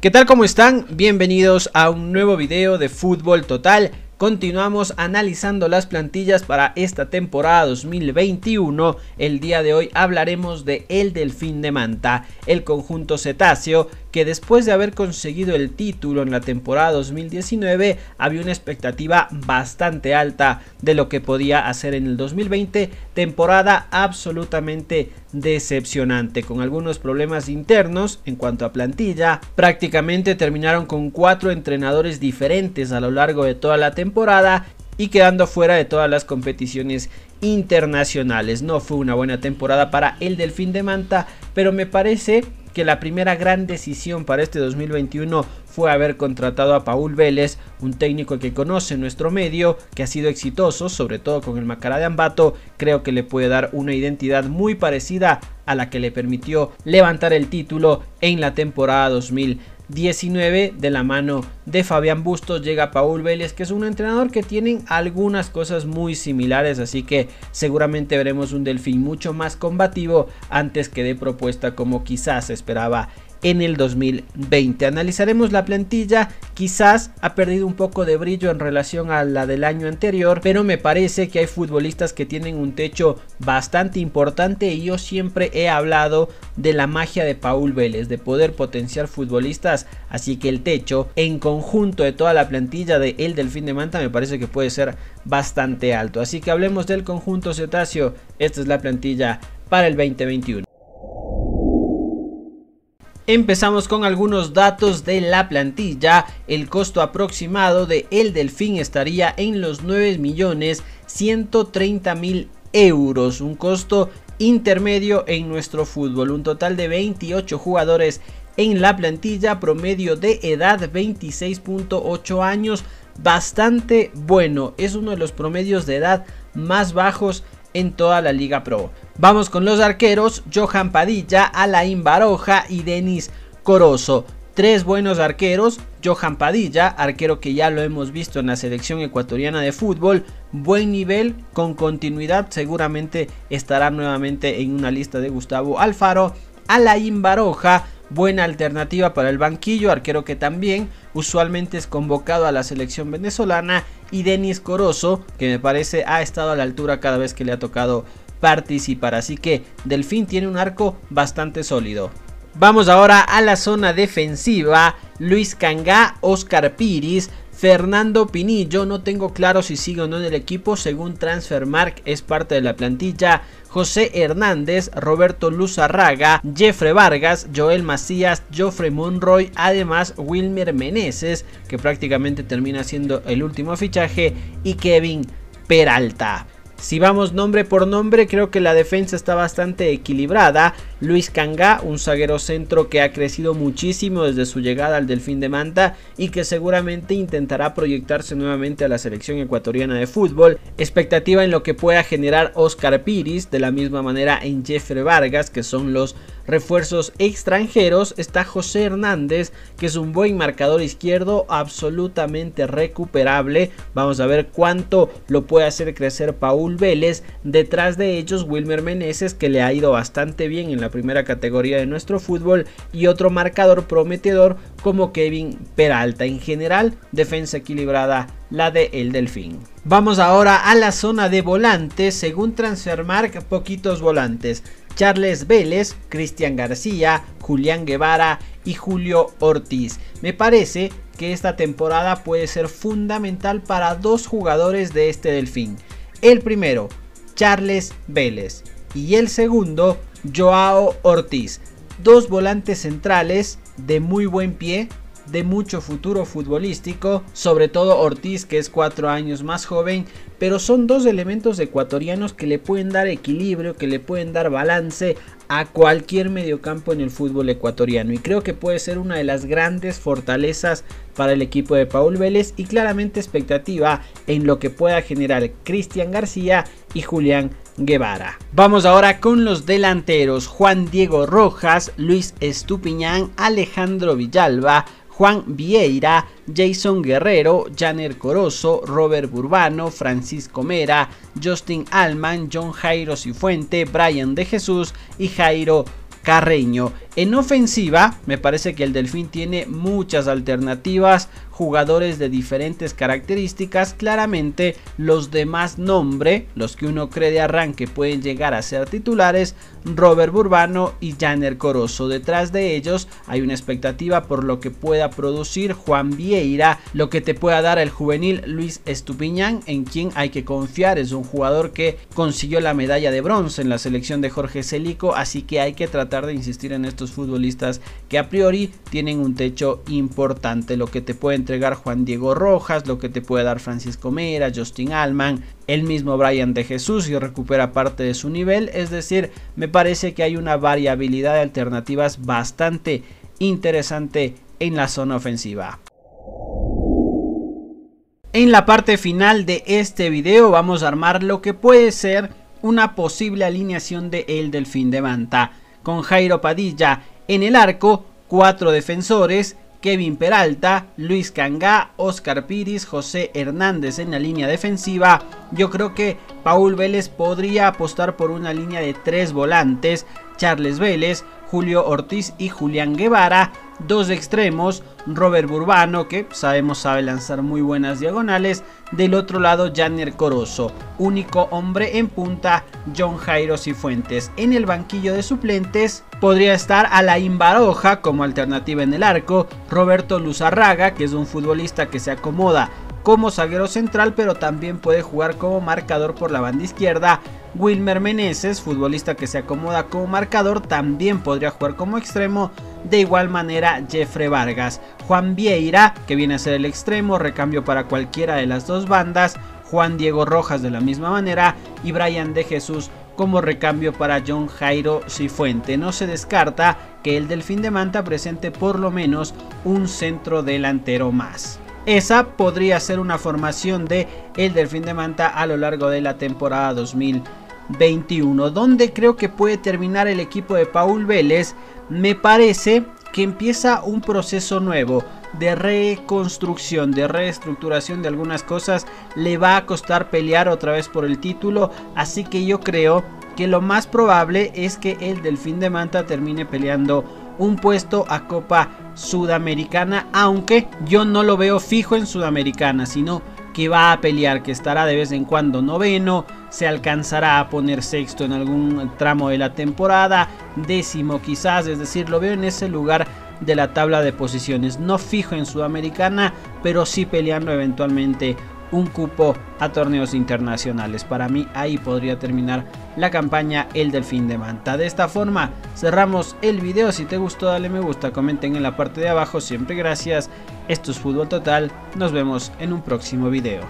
¿Qué tal? ¿Cómo están? Bienvenidos a un nuevo video de Fútbol Total. Continuamos analizando las plantillas para esta temporada 2021. El día de hoy hablaremos de El Delfín de Manta, el conjunto cetáceo que después de haber conseguido el título en la temporada 2019 había una expectativa bastante alta de lo que podía hacer en el 2020, temporada absolutamente decepcionante con algunos problemas internos en cuanto a plantilla, prácticamente terminaron con cuatro entrenadores diferentes a lo largo de toda la temporada y quedando fuera de todas las competiciones internacionales. No fue una buena temporada para el Delfín de Manta, pero me parece que la primera gran decisión para este 2021 fue haber contratado a Paul Vélez, un técnico que conoce nuestro medio, que ha sido exitoso, sobre todo con el Macará de Ambato, creo que le puede dar una identidad muy parecida a la que le permitió levantar el título en la temporada 2020 19 de la mano de Fabián Bustos. Llega Paul Vélez que es un entrenador que tienen algunas cosas muy similares así que seguramente veremos un delfín mucho más combativo antes que de propuesta como quizás esperaba en el 2020. Analizaremos la plantilla, quizás ha perdido un poco de brillo en relación a la del año anterior, pero me parece que hay futbolistas que tienen un techo bastante importante y yo siempre he hablado de la magia de Paul Vélez, de poder potenciar futbolistas, así que el techo en conjunto de toda la plantilla de El Delfín de Manta me parece que puede ser bastante alto. Así que hablemos del conjunto cetáceo, esta es la plantilla para el 2021. Empezamos con algunos datos de la plantilla. El costo aproximado de El Delfín estaría en los 9 millones 130 mil euros. Un costo intermedio en nuestro fútbol. Un total de 28 jugadores en la plantilla. Promedio de edad 26.8 años. Bastante bueno. Es uno de los promedios de edad más bajos en toda la Liga Pro. Vamos con los arqueros, Johan Padilla, Alain Baroja y Denis Corozo. Tres buenos arqueros, Johan Padilla, arquero que ya lo hemos visto en la selección ecuatoriana de fútbol, buen nivel, con continuidad, seguramente estará nuevamente en una lista de Gustavo Alfaro. Alain Baroja, buena alternativa para el banquillo, arquero que también usualmente es convocado a la selección venezolana y Denis Corozo, que me parece ha estado a la altura cada vez que le ha tocado participar. Así que Delfín tiene un arco bastante sólido. Vamos ahora a la zona defensiva. Luis Cangá, Oscar Piris, Fernando Pinillo, no tengo claro si sigue o no en el equipo, según Transfermark es parte de la plantilla. José Hernández, Roberto Luzarraga, Jeffrey Vargas, Joel Macías, Joffrey Monroy, además Wilmer Meneses, que prácticamente termina siendo el último fichaje, y Kevin Peralta. Si vamos nombre por nombre, creo que la defensa está bastante equilibrada. Luis Canga, un zaguero centro que ha crecido muchísimo desde su llegada al Delfín de Manta y que seguramente intentará proyectarse nuevamente a la selección ecuatoriana de fútbol. Expectativa en lo que pueda generar Oscar Piris, de la misma manera en Jeffrey Vargas, que son los refuerzos extranjeros está José Hernández, que es un buen marcador izquierdo, absolutamente recuperable. Vamos a ver cuánto lo puede hacer crecer Paul Vélez. Detrás de ellos, Wilmer Meneses, que le ha ido bastante bien en la primera categoría de nuestro fútbol. Y otro marcador prometedor como Kevin Peralta. En general, defensa equilibrada la de El Delfín. Vamos ahora a la zona de volantes. Según Transfermark, poquitos volantes. Charles Vélez, Cristian García, Julián Guevara y Julio Ortiz. Me parece que esta temporada puede ser fundamental para dos jugadores de este Delfín. El primero, Charles Vélez. Y el segundo, Joao Ortiz. Dos volantes centrales de muy buen pie, de mucho futuro futbolístico, sobre todo Ortiz que es cuatro años más joven, pero son dos elementos ecuatorianos que le pueden dar equilibrio, que le pueden dar balance a cualquier mediocampo en el fútbol ecuatoriano y creo que puede ser una de las grandes fortalezas para el equipo de Paul Vélez y claramente expectativa en lo que pueda generar Cristian García y Julián Guevara. Vamos ahora con los delanteros Juan Diego Rojas, Luis Estupiñán, Alejandro Villalba, Juan Vieira, Jason Guerrero, Janer Corozo, Robert Burbano, Francisco Mera, Justin Alman, John Jairo Cifuente, Brian de Jesús y Jairo Carreño. En ofensiva, me parece que el Delfín tiene muchas alternativas, jugadores de diferentes características. Claramente, los de más nombre, los que uno cree de arranque pueden llegar a ser titulares, Robert Burbano y Janer Corozo. Detrás de ellos hay una expectativa por lo que pueda producir Juan Vieira, lo que te pueda dar el juvenil Luis Estupiñán, en quien hay que confiar. Es un jugador que consiguió la medalla de bronce en la selección de Jorge Celico, así que hay que tratar de insistir en estos futbolistas que a priori tienen un techo importante, lo que te puede entregar Juan Diego Rojas, lo que te puede dar Francisco Mera, Justin Alman, el mismo Brian de Jesús y recupera parte de su nivel, es decir, me parece que hay una variabilidad de alternativas bastante interesante en la zona ofensiva. En la parte final de este video vamos a armar lo que puede ser una posible alineación de el Delfín de Manta con Jairo Padilla en el arco, cuatro defensores, Kevin Peralta, Luis Cangá, Oscar Piris, José Hernández en la línea defensiva. Yo creo que Paul Vélez podría apostar por una línea de tres volantes, Charles Vélez, Julio Ortiz y Julián Guevara, dos extremos, Robert Burbano, que sabemos sabe lanzar muy buenas diagonales, del otro lado Janner Corozo, único hombre en punta, John Jairo Cifuentes. En el banquillo de suplentes podría estar Alain Baroja como alternativa en el arco, Roberto Luzarraga, que es un futbolista que se acomoda como zaguero central, pero también puede jugar como marcador por la banda izquierda. Wilmer Meneses, futbolista que se acomoda como marcador, también podría jugar como extremo. De igual manera, Jeffrey Vargas. Juan Vieira, que viene a ser el extremo, recambio para cualquiera de las dos bandas. Juan Diego Rojas de la misma manera y Brian de Jesús como recambio para John Jairo Cifuente. No se descarta que el Delfín de Manta presente por lo menos un centro delantero más. Esa podría ser una formación de el Delfín de Manta a lo largo de la temporada 2021. Donde creo que puede terminar el equipo de Paul Vélez, me parece que empieza un proceso nuevo de reconstrucción, de reestructuración de algunas cosas. Le va a costar pelear otra vez por el título, así que yo creo que lo más probable es que el Delfín de Manta termine peleando un puesto a Copa Sudamericana, aunque yo no lo veo fijo en Sudamericana, sino que va a pelear, que estará de vez en cuando noveno, se alcanzará a poner sexto en algún tramo de la temporada, décimo quizás, es decir, lo veo en ese lugar de la tabla de posiciones, no fijo en Sudamericana, pero sí peleando eventualmente un cupo a torneos internacionales. Para mí ahí podría terminar la campaña El Delfín de Manta. De esta forma cerramos el video. Si te gustó dale me gusta, comenten en la parte de abajo. Siempre gracias. Esto es Fútbol Total. Nos vemos en un próximo video.